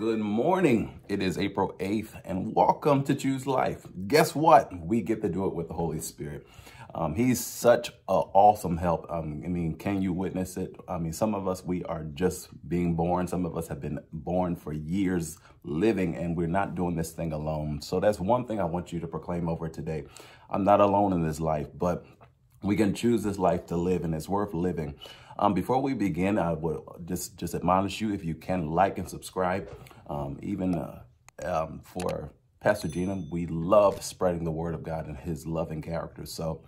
Good morning. It is April 8th, and welcome to Choose Life. Guess what? We get to do it with the Holy Spirit. Um, he's such an awesome help. Um, I mean, can you witness it? I mean, some of us, we are just being born. Some of us have been born for years living, and we're not doing this thing alone. So that's one thing I want you to proclaim over today. I'm not alone in this life, but we can choose this life to live, and it's worth living. Um, before we begin, I would just, just admonish you, if you can, like and subscribe. Um, even uh, um, for Pastor Gina, we love spreading the word of God and his loving character. So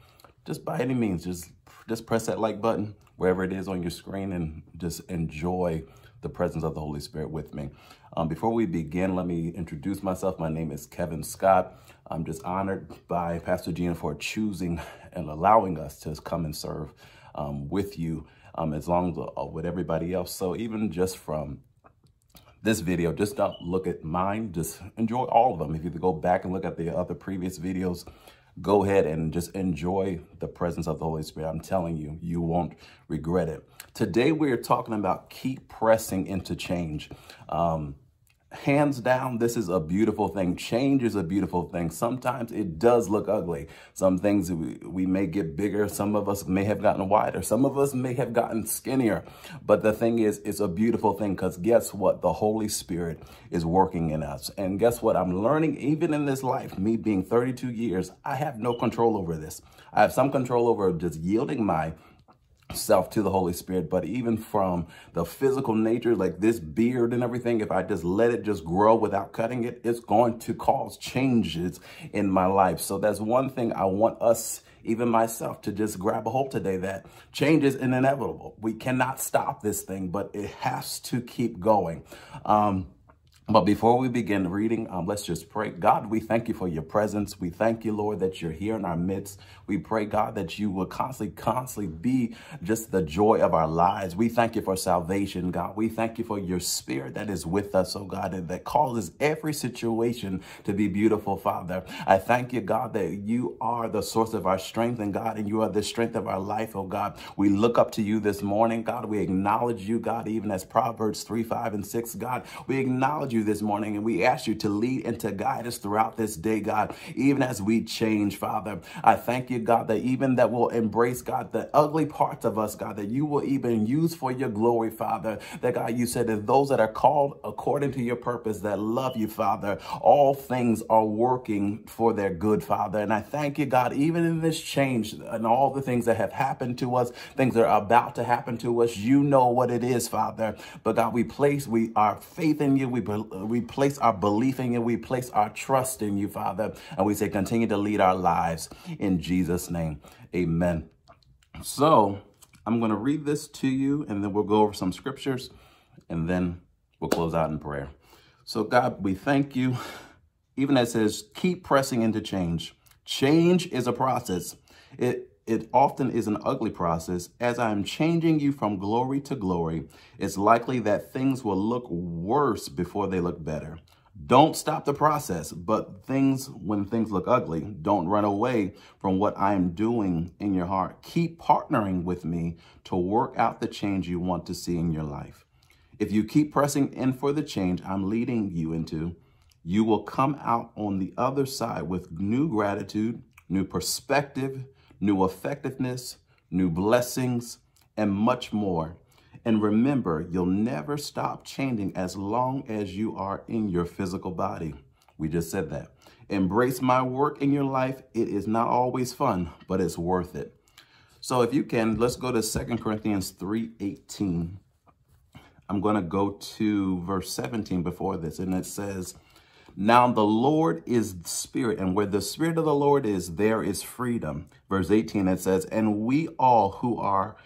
just by any means, just, just press that like button wherever it is on your screen and just enjoy the presence of the Holy Spirit with me. Um, before we begin, let me introduce myself. My name is Kevin Scott. I'm just honored by Pastor Gina for choosing and allowing us to come and serve um, with you um, as long as uh, with everybody else. So even just from this video, just don't look at mine, just enjoy all of them. If you go back and look at the other previous videos, go ahead and just enjoy the presence of the Holy Spirit. I'm telling you, you won't regret it. Today, we're talking about keep pressing into change. Um, hands down, this is a beautiful thing. Change is a beautiful thing. Sometimes it does look ugly. Some things we, we may get bigger. Some of us may have gotten wider. Some of us may have gotten skinnier. But the thing is, it's a beautiful thing because guess what? The Holy Spirit is working in us. And guess what? I'm learning even in this life, me being 32 years, I have no control over this. I have some control over just yielding my self to the Holy Spirit, but even from the physical nature, like this beard and everything, if I just let it just grow without cutting it, it's going to cause changes in my life. So that's one thing I want us, even myself, to just grab a hold today that change is inevitable. We cannot stop this thing, but it has to keep going. Um, but before we begin reading, um, let's just pray. God, we thank you for your presence. We thank you, Lord, that you're here in our midst. We pray, God, that you will constantly, constantly be just the joy of our lives. We thank you for salvation, God. We thank you for your spirit that is with us, oh God, and that causes every situation to be beautiful, Father. I thank you, God, that you are the source of our strength, and God, and you are the strength of our life, oh God. We look up to you this morning, God. We acknowledge you, God, even as Proverbs 3, 5, and 6, God. We acknowledge you this morning and we ask you to lead and to guide us throughout this day, God, even as we change, Father. I thank you, God, that even that will embrace, God, the ugly parts of us, God, that you will even use for your glory, Father. That, God, you said that those that are called according to your purpose, that love you, Father, all things are working for their good, Father. And I thank you, God, even in this change and all the things that have happened to us, things that are about to happen to us, you know what it is, Father. But God, we place we our faith in you. We Uh, we place our belief in you. We place our trust in you, Father. And we say, continue to lead our lives in Jesus' name. Amen. So I'm going to read this to you and then we'll go over some scriptures and then we'll close out in prayer. So God, we thank you. Even as it says, keep pressing into change. Change is a process. It it often is an ugly process. As I am changing you from glory to glory, it's likely that things will look worse before they look better. Don't stop the process, but things, when things look ugly, don't run away from what I am doing in your heart. Keep partnering with me to work out the change you want to see in your life. If you keep pressing in for the change I'm leading you into, you will come out on the other side with new gratitude, new perspective, new effectiveness, new blessings, and much more. And remember, you'll never stop changing as long as you are in your physical body. We just said that. Embrace my work in your life. It is not always fun, but it's worth it. So if you can, let's go to Second Corinthians 3.18. I'm going to go to verse 17 before this, and it says, now the Lord is spirit, and where the spirit of the Lord is, there is freedom. Verse 18, it says, and we all who are,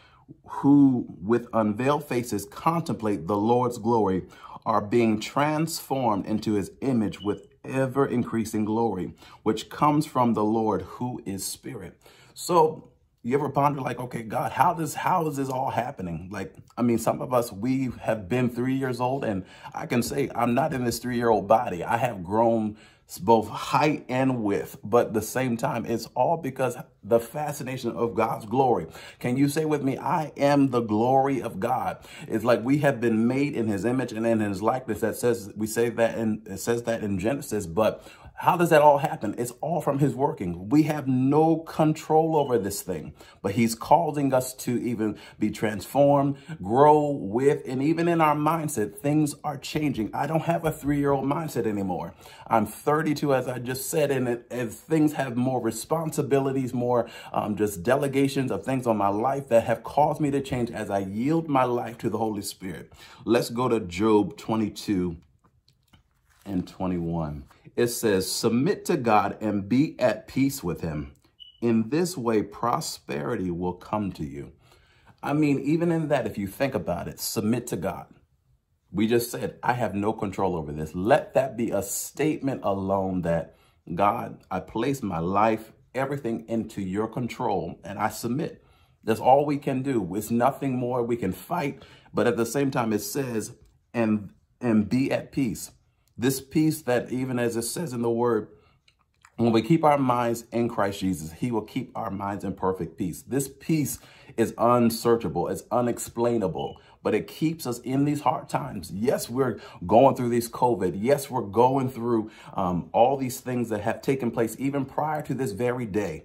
who with unveiled faces contemplate the Lord's glory are being transformed into his image with ever increasing glory, which comes from the Lord who is spirit. So you ever ponder like, okay, God, how does how is this all happening? Like, I mean, some of us we have been three years old, and I can say I'm not in this three year old body. I have grown both height and width, but the same time, it's all because the fascination of God's glory. Can you say with me, I am the glory of God? It's like we have been made in his image and in his likeness. That says, we say that and it says that in Genesis, but how does that all happen? It's all from his working. We have no control over this thing, but he's causing us to even be transformed, grow with, and even in our mindset, things are changing. I don't have a three-year-old mindset anymore. I'm 32, as I just said, and as things have more responsibilities, more um, just delegations of things on my life that have caused me to change as I yield my life to the Holy Spirit. Let's go to Job 22 and 21 it says, submit to God and be at peace with him. In this way, prosperity will come to you. I mean, even in that, if you think about it, submit to God. We just said, I have no control over this. Let that be a statement alone that God, I place my life, everything into your control and I submit. That's all we can do. It's nothing more. We can fight, but at the same time, it says, and, and be at peace. This peace that even as it says in the word, when we keep our minds in Christ Jesus, he will keep our minds in perfect peace. This peace is unsearchable, it's unexplainable, but it keeps us in these hard times. Yes, we're going through these COVID. Yes, we're going through um, all these things that have taken place even prior to this very day.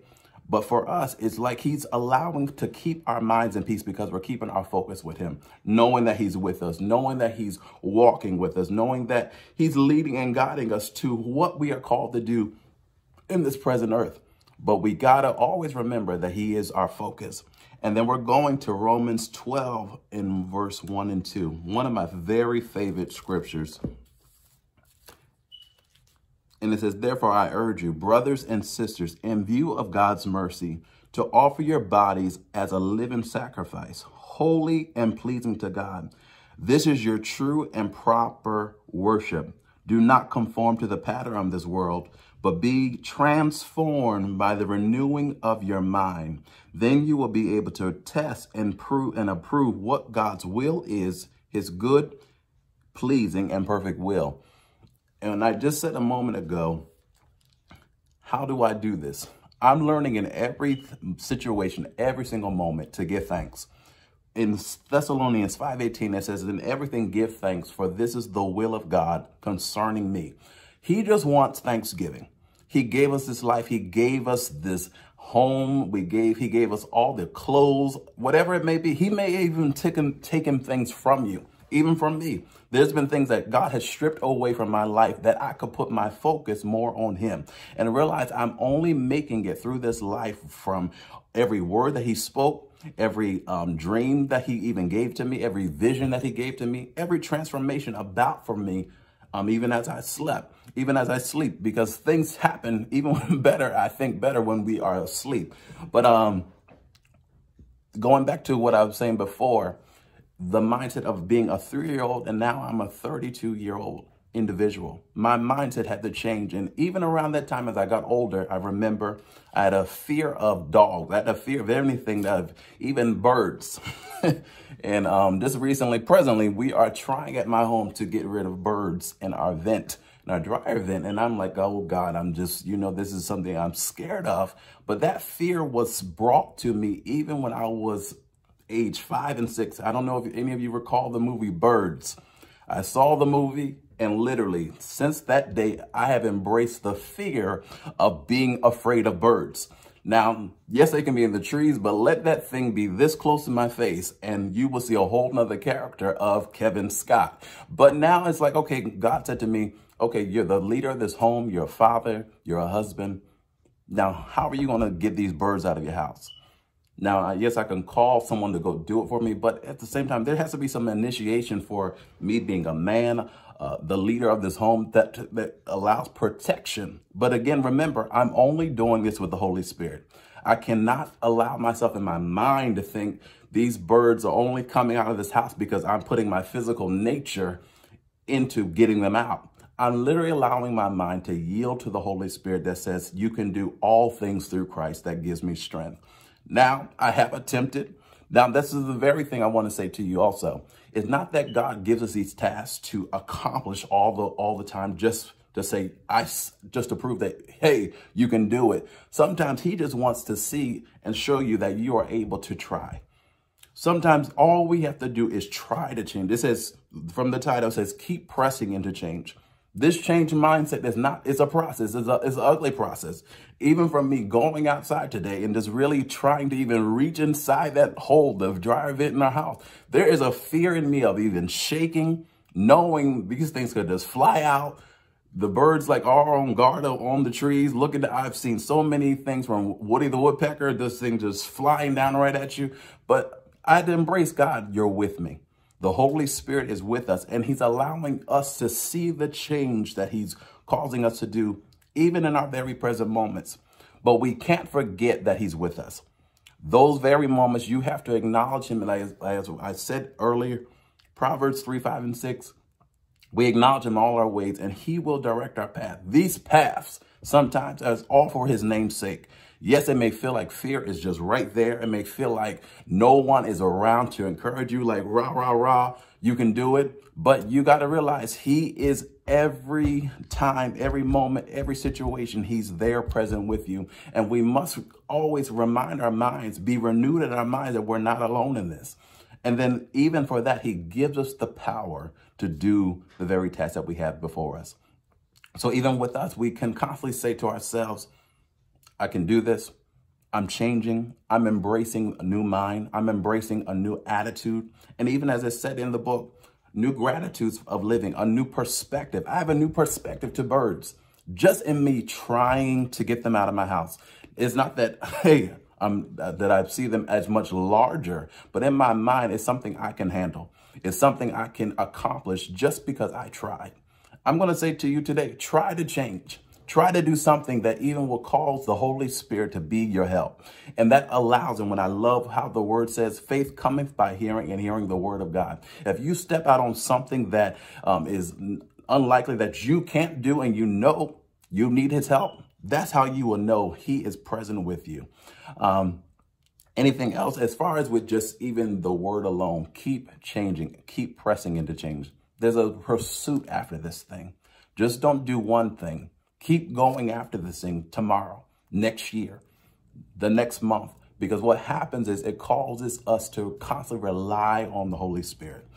But for us, it's like he's allowing to keep our minds in peace because we're keeping our focus with him, knowing that he's with us, knowing that he's walking with us, knowing that he's leading and guiding us to what we are called to do in this present earth. But we got to always remember that he is our focus. And then we're going to Romans 12 in verse 1 and 2, one of my very favorite scriptures. And it says, Therefore, I urge you, brothers and sisters, in view of God's mercy, to offer your bodies as a living sacrifice, holy and pleasing to God. This is your true and proper worship. Do not conform to the pattern of this world, but be transformed by the renewing of your mind. Then you will be able to test and prove and approve what God's will is, his good, pleasing, and perfect will. And I just said a moment ago, how do I do this? I'm learning in every situation, every single moment to give thanks. In Thessalonians 5.18, it says, In everything give thanks, for this is the will of God concerning me. He just wants thanksgiving. He gave us this life. He gave us this home. We gave, he gave us all the clothes, whatever it may be. He may even taken, taken things from you even from me. There's been things that God has stripped away from my life that I could put my focus more on him and realize I'm only making it through this life from every word that he spoke, every um, dream that he even gave to me, every vision that he gave to me, every transformation about for me, um, even as I slept, even as I sleep, because things happen even better, I think better when we are asleep. But um, going back to what I was saying before, the mindset of being a three-year-old and now I'm a 32-year-old individual. My mindset had to change. And even around that time as I got older, I remember I had a fear of dogs. I had a fear of anything, of even birds. and um, just recently, presently, we are trying at my home to get rid of birds in our vent, in our dryer vent. And I'm like, oh God, I'm just, you know, this is something I'm scared of. But that fear was brought to me even when I was age five and six. I don't know if any of you recall the movie Birds. I saw the movie and literally since that day, I have embraced the fear of being afraid of birds. Now, yes, they can be in the trees, but let that thing be this close to my face and you will see a whole nother character of Kevin Scott. But now it's like, okay, God said to me, okay, you're the leader of this home, you're a father, you're a husband. Now, how are you going to get these birds out of your house? Now, yes, I can call someone to go do it for me, but at the same time, there has to be some initiation for me being a man, uh, the leader of this home that, that allows protection. But again, remember, I'm only doing this with the Holy Spirit. I cannot allow myself in my mind to think these birds are only coming out of this house because I'm putting my physical nature into getting them out. I'm literally allowing my mind to yield to the Holy Spirit that says, you can do all things through Christ that gives me strength. Now, I have attempted. Now, this is the very thing I want to say to you also. It's not that God gives us these tasks to accomplish all the all the time just to say, I just to prove that, hey, you can do it. Sometimes he just wants to see and show you that you are able to try. Sometimes all we have to do is try to change. It says from the title, says, keep pressing into change. This change mindset is not, it's a process. It's, a, it's an ugly process. Even from me going outside today and just really trying to even reach inside that hole, the dryer vent in our house, there is a fear in me of even shaking, knowing these things could just fly out. The birds like are on guard on the trees. Looking at, I've seen so many things from Woody the Woodpecker, this thing just flying down right at you. But I had to embrace God, you're with me. The Holy Spirit is with us and he's allowing us to see the change that he's causing us to do, even in our very present moments. But we can't forget that he's with us. Those very moments, you have to acknowledge him. And as, as I said earlier, Proverbs 3, 5, and 6, we acknowledge him all our ways and he will direct our path. These paths sometimes as all for his name's sake. Yes, it may feel like fear is just right there. It may feel like no one is around to encourage you, like rah, rah, rah, you can do it. But you got to realize he is every time, every moment, every situation, he's there present with you. And we must always remind our minds, be renewed in our minds that we're not alone in this. And then even for that, he gives us the power to do the very task that we have before us. So even with us, we can constantly say to ourselves, I can do this. I'm changing. I'm embracing a new mind. I'm embracing a new attitude. And even as it said in the book, new gratitudes of living, a new perspective. I have a new perspective to birds just in me trying to get them out of my house. It's not that, hey, um, that I see them as much larger, but in my mind, it's something I can handle. It's something I can accomplish just because I tried. I'm going to say to you today, try to change. Try to do something that even will cause the Holy Spirit to be your help. And that allows, and when I love how the word says, faith cometh by hearing and hearing the word of God. If you step out on something that um, is unlikely that you can't do and you know you need his help, that's how you will know he is present with you. Um, anything else, as far as with just even the word alone, keep changing, keep pressing into change. There's a pursuit after this thing. Just don't do one thing. Keep going after this thing tomorrow, next year, the next month, because what happens is it causes us to constantly rely on the Holy Spirit.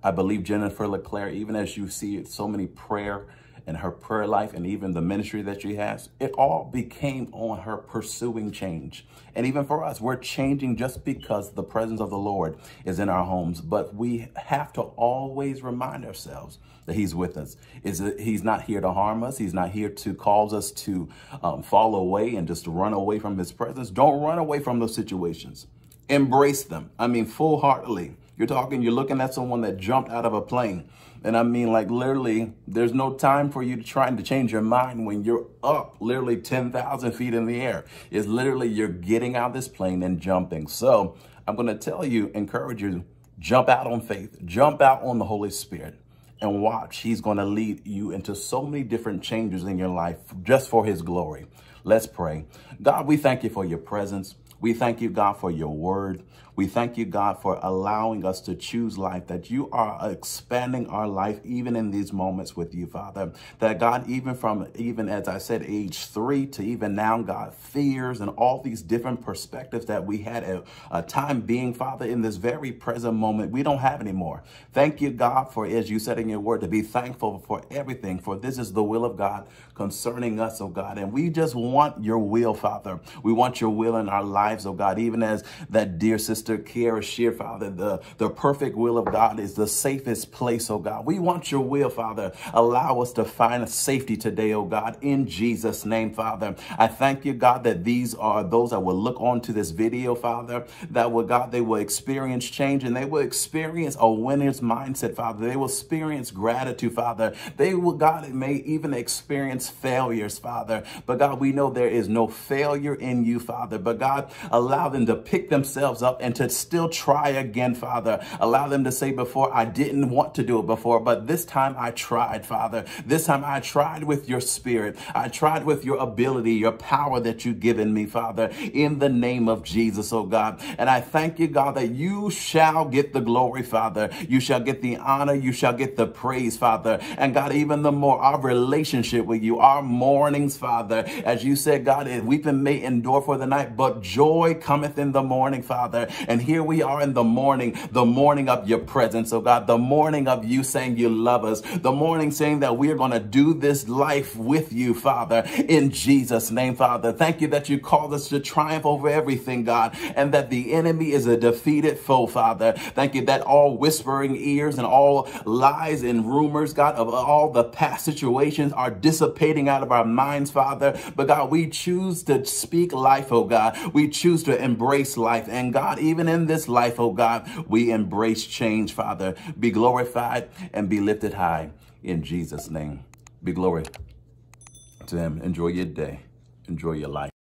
I believe Jennifer LeClaire, even as you see it so many prayer and her prayer life and even the ministry that she has, it all became on her pursuing change. And even for us, we're changing just because the presence of the Lord is in our homes. But we have to always remind ourselves that he's with us. Is he's not here to harm us. He's not here to cause us to um, fall away and just run away from his presence. Don't run away from those situations. Embrace them. I mean, full heartedly. You're talking, you're looking at someone that jumped out of a plane. And I mean, like literally, there's no time for you to trying to change your mind when you're up literally 10,000 feet in the air. It's literally you're getting out of this plane and jumping. So I'm going to tell you, encourage you, jump out on faith, jump out on the Holy Spirit and watch. He's going to lead you into so many different changes in your life just for his glory. Let's pray. God, we thank you for your presence. We thank you, God, for your word. We thank you, God, for allowing us to choose life, that you are expanding our life even in these moments with you, Father. That God, even from, even as I said, age three to even now, God, fears and all these different perspectives that we had a, a time being, Father, in this very present moment, we don't have anymore. Thank you, God, for, as you said in your word, to be thankful for everything, for this is the will of God concerning us, oh God. And we just want your will, Father. We want your will in our lives, oh God, even as that dear sister Kiara Shear, Father. The, the perfect will of God is the safest place, oh God. We want your will, Father. Allow us to find a safety today, oh God, in Jesus' name, Father. I thank you, God, that these are those that will look onto this video, Father, that will, God, they will experience change and they will experience a winner's mindset, Father. They will experience gratitude, Father. They will, God, may even experience failures, Father. But God, we know there is no failure in you, Father. But God, allow them to pick themselves up and to still try again, Father. Allow them to say before, I didn't want to do it before, but this time I tried, Father. This time I tried with your spirit. I tried with your ability, your power that you've given me, Father, in the name of Jesus, oh God. And I thank you, God, that you shall get the glory, Father. You shall get the honor. You shall get the praise, Father. And God, even the more our relationship with you, our mornings, Father, as you said, God, weeping may endure for the night, but joy cometh in the morning, Father. And here we are in the morning, the morning of your presence, oh God, the morning of you saying you love us, the morning saying that we are going to do this life with you, Father, in Jesus' name, Father. Thank you that you called us to triumph over everything, God, and that the enemy is a defeated foe, Father. Thank you that all whispering ears and all lies and rumors, God, of all the past situations are dissipating out of our minds, Father. But God, we choose to speak life, oh God. We choose to embrace life. And God, even in this life, oh God, we embrace change, Father. Be glorified and be lifted high in Jesus' name. Be glory to him. Enjoy your day. Enjoy your life.